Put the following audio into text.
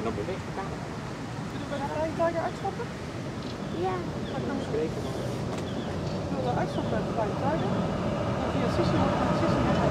En dan beweegt de camera. Zullen we bij de Flying Tiger uitstappen? Ja. Ga ik dan Spreken dan. Ik wil de uitstappen bij de Flying Tiger. Dan via Sissi.